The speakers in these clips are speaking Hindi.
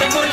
tengo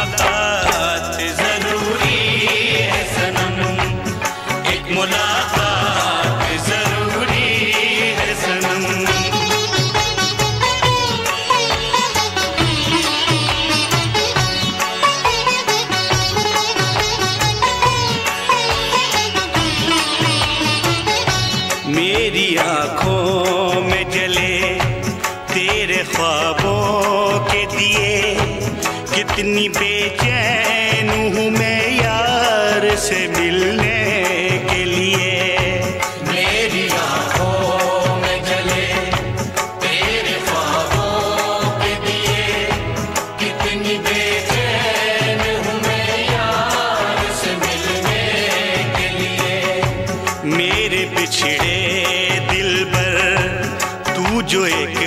मुलाकात ज़रूरी है सनम। एक मुलाकात ज़रूरी है सनम। मेरी आँखों में जले तेरे ख्वाबों कितनी बेचैन हूँ मैं यार से मिलने के लिए। मेरी आँखों में जले तेरे ख्वाबों के दिए। कितनी बेचैन हूँ मैं यार से मिलने के लिए। मेरे पिछड़े दिल पर तू जो एक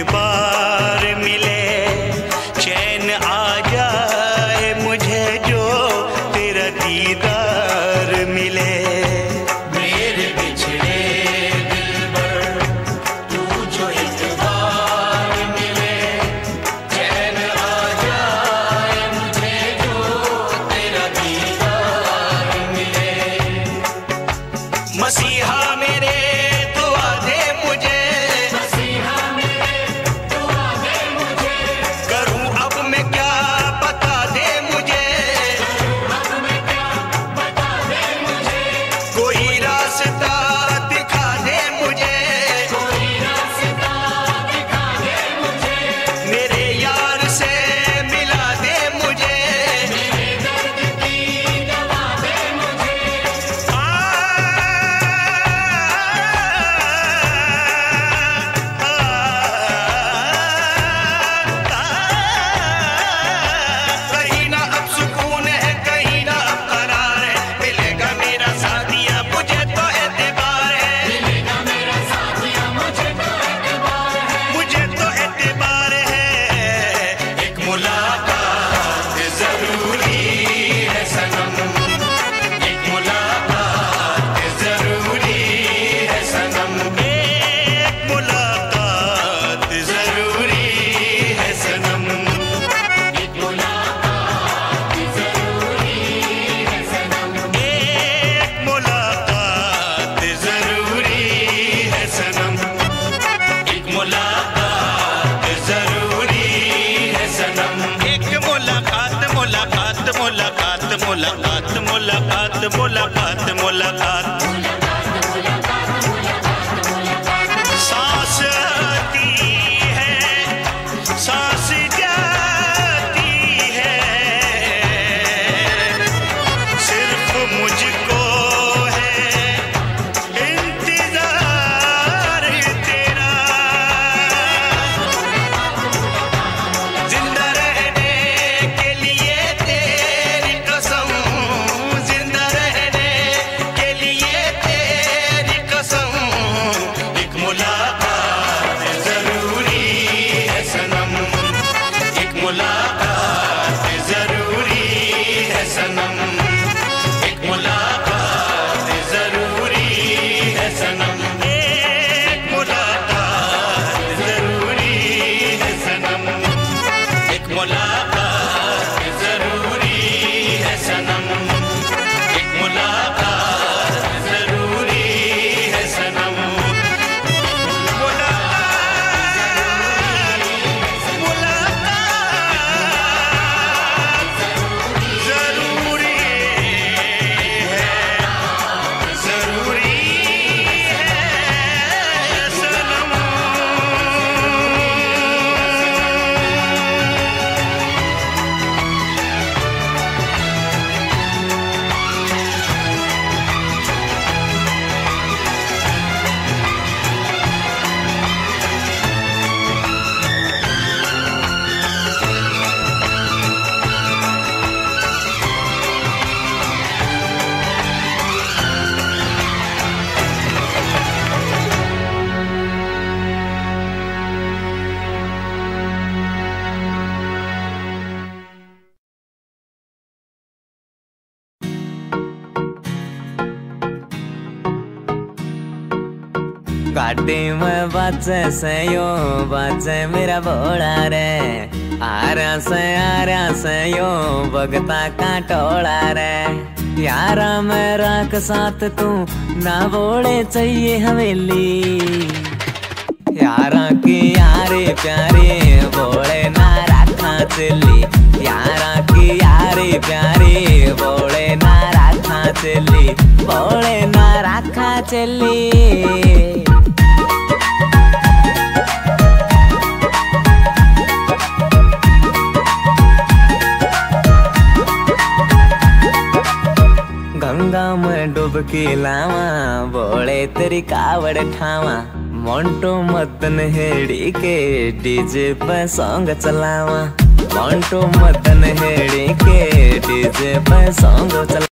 मुलाकात मुलाकात। फाटी में बचे से यो बचे मेरा बोड़ा रे। आरा से आरा से यो बगता का टोड़ा रे। यारा मेरा के साथ तू ना बोले चाहिए हवेली। यारा की यारे प्यारे बोले ना रखा चली। यारा की यारे प्यारे बोले ना रखा चली। बोले ना रखा चली। में लावा बोले तेरी कावड़ ठावा। मोंटो मदन हेड़ी के डीजे पे सॉन्ग चलावा। मोंटो मदन हेड़ी के डीजे पे सॉन्ग चला